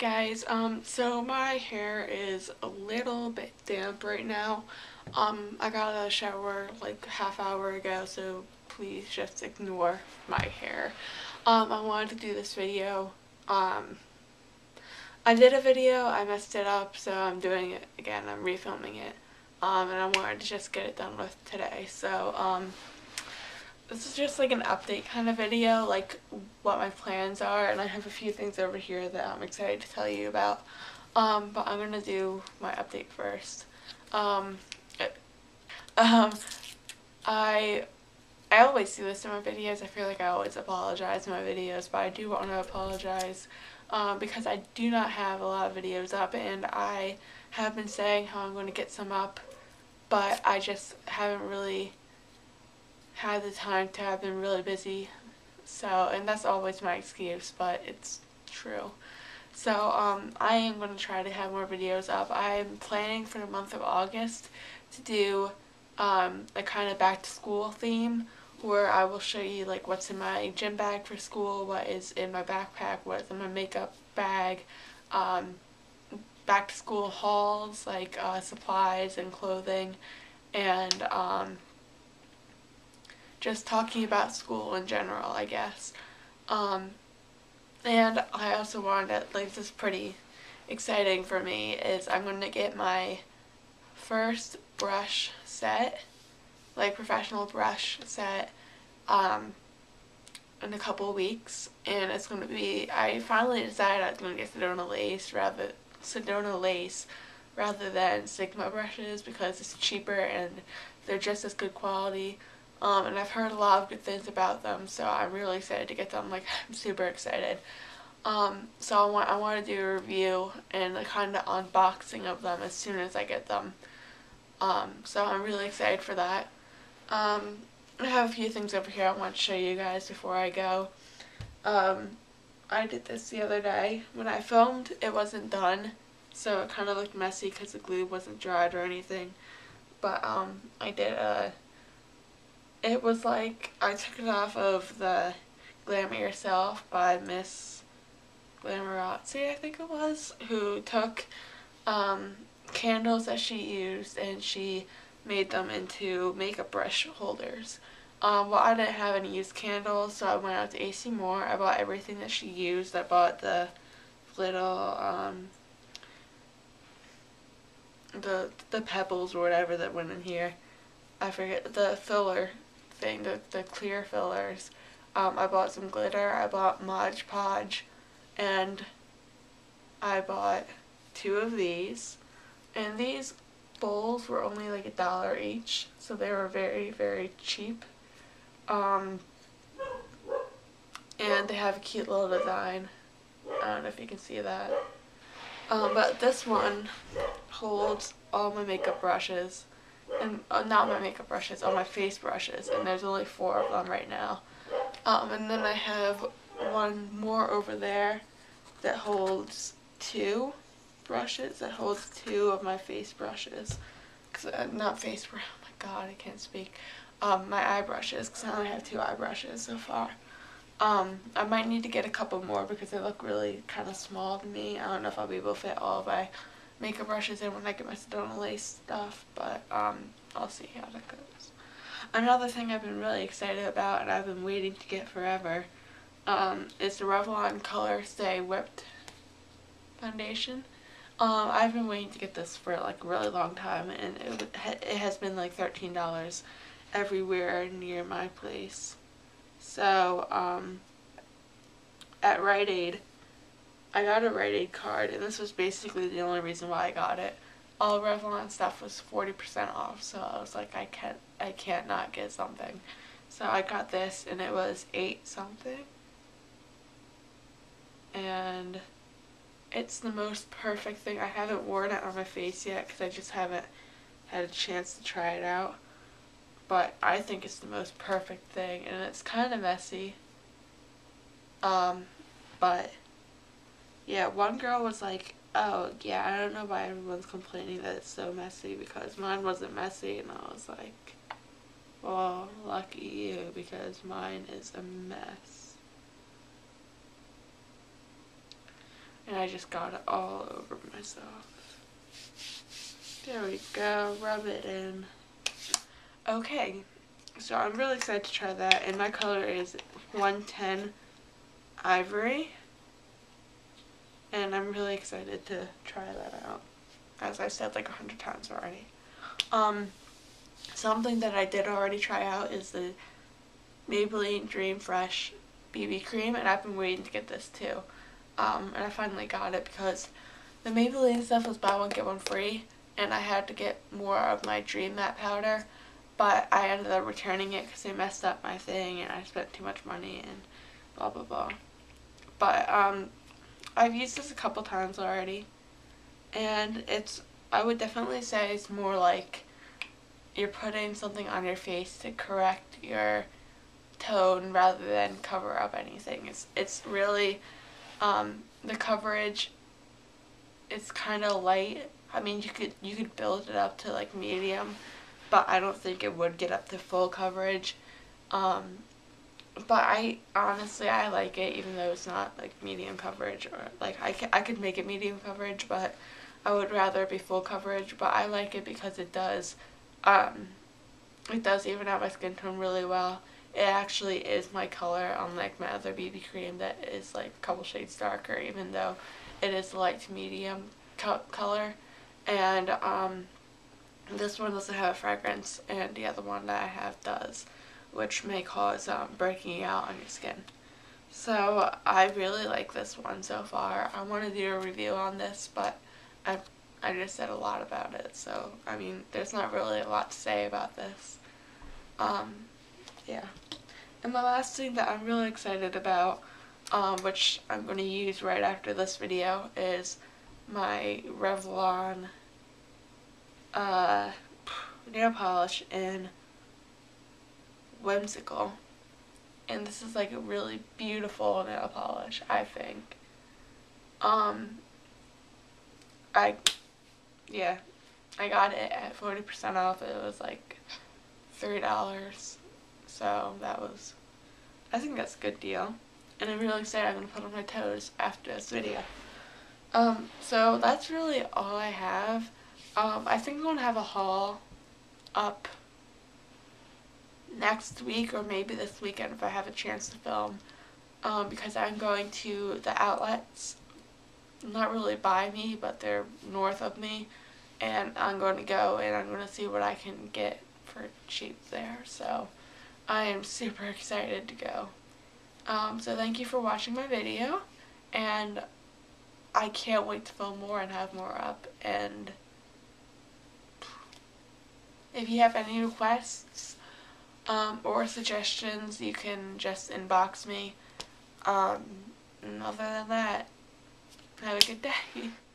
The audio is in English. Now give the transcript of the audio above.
guys, um, so my hair is a little bit damp right now. Um, I got out of the shower like half hour ago, so please just ignore my hair. Um, I wanted to do this video. Um, I did a video, I messed it up, so I'm doing it again, I'm refilming it. Um, and I wanted to just get it done with today, so, um, this is just like an update kind of video, like what my plans are, and I have a few things over here that I'm excited to tell you about. Um, but I'm to do my update first. Um, um, I, I always do this in my videos. I feel like I always apologize in my videos, but I do want to apologize um, because I do not have a lot of videos up, and I have been saying how I'm going to get some up, but I just haven't really had the time to have been really busy. So, and that's always my excuse, but it's true. So, um, I am going to try to have more videos up. I'm planning for the month of August to do um, a kind of back to school theme where I will show you like what's in my gym bag for school, what is in my backpack, what's in my makeup bag, um, back to school hauls like uh, supplies and clothing, and um, just talking about school in general, I guess. Um, and I also wanted like, this is pretty exciting for me, is I'm going to get my first brush set, like professional brush set, um, in a couple weeks, and it's going to be, I finally decided I was going to get Sedona Lace rather, Sedona Lace rather than Sigma brushes because it's cheaper and they're just as good quality. Um, and I've heard a lot of good things about them, so I'm really excited to get them. Like, I'm super excited. Um, so I want, I want to do a review and a kind of unboxing of them as soon as I get them. Um, so I'm really excited for that. Um, I have a few things over here I want to show you guys before I go. Um, I did this the other day. When I filmed, it wasn't done, so it kind of looked messy because the glue wasn't dried or anything. But um, I did a it was like I took it off of the Glamour Yourself by Miss Glamorazzi, I think it was, who took um, candles that she used and she made them into makeup brush holders. Um, well, I didn't have any used candles, so I went out to AC Moore. I bought everything that she used. I bought the little, um, the, the pebbles or whatever that went in here. I forget, the filler thing, the, the clear fillers. Um, I bought some glitter, I bought Mod Podge, and I bought two of these. And these bowls were only like a dollar each, so they were very, very cheap. Um, and they have a cute little design. I don't know if you can see that. Um, but this one holds all my makeup brushes and uh, not my makeup brushes, all my face brushes, and there's only four of them right now. Um, and then I have one more over there that holds two brushes, that holds two of my face brushes. Cause, uh, not face brush, oh my god, I can't speak. Um, my eye brushes, because I only have two eye brushes so far. Um, I might need to get a couple more because they look really kind of small to me. I don't know if I'll be able to fit all of my makeup brushes in when I get my Sedona Lace stuff, but um, I'll see how that goes. Another thing I've been really excited about and I've been waiting to get forever um, is the Revlon Color Stay Whipped Foundation. Um, I've been waiting to get this for like a really long time and it, it has been like $13 everywhere near my place. So, um, at Rite Aid, I got a Rite Aid card, and this was basically the only reason why I got it. All Revlon stuff was 40% off, so I was like, I can't, I can't not get something. So I got this, and it was 8 something. And it's the most perfect thing. I haven't worn it on my face yet, because I just haven't had a chance to try it out. But I think it's the most perfect thing, and it's kind of messy. Um, but yeah, one girl was like, oh, yeah, I don't know why everyone's complaining that it's so messy because mine wasn't messy. And I was like, well, lucky you because mine is a mess. And I just got it all over myself. There we go, rub it in. Okay, so I'm really excited to try that, and my color is 110 Ivory. And I'm really excited to try that out, as I said like a hundred times already. Um, something that I did already try out is the Maybelline Dream Fresh BB Cream, and I've been waiting to get this too. Um, and I finally got it because the Maybelline stuff was buy one get one free, and I had to get more of my Dream Matte powder, but I ended up returning it because they messed up my thing and I spent too much money and blah blah blah. But um, I've used this a couple times already, and it's I would definitely say it's more like you're putting something on your face to correct your tone rather than cover up anything. It's it's really um, the coverage. It's kind of light I mean, you could you could build it up to like medium, but I don't think it would get up to full coverage. Um, but I honestly I like it even though it's not like medium coverage or like I, I could make it medium coverage, but I would rather be full coverage. But I like it because it does um, it does even out my skin tone really well. It actually is my color unlike my other BB cream that is like a couple shades darker even though it is light to medium co color and um, this one doesn't have a fragrance and the other one that I have does which may cause um, breaking out on your skin. So I really like this one so far. I want to do a review on this but I, I just said a lot about it so I mean there's not really a lot to say about this. Um, yeah. And the last thing that I'm really excited about um, which I'm going to use right after this video is my Revlon uh, nail polish in Whimsical. And this is like a really beautiful nail polish, I think. Um, I, yeah, I got it at 40% off. It was like $3. So that was, I think that's a good deal. And I'm really excited I'm going to put on my toes after this video. Um, so that's really all I have. Um, I think I'm going to have a haul up next week or maybe this weekend if I have a chance to film. Um, because I'm going to the outlets, not really by me, but they're north of me. And I'm going to go and I'm going to see what I can get for cheap there. So I am super excited to go. Um, so thank you for watching my video. And I can't wait to film more and have more up. And if you have any requests um, or suggestions, you can just inbox me. Um, and other than that, have a good day.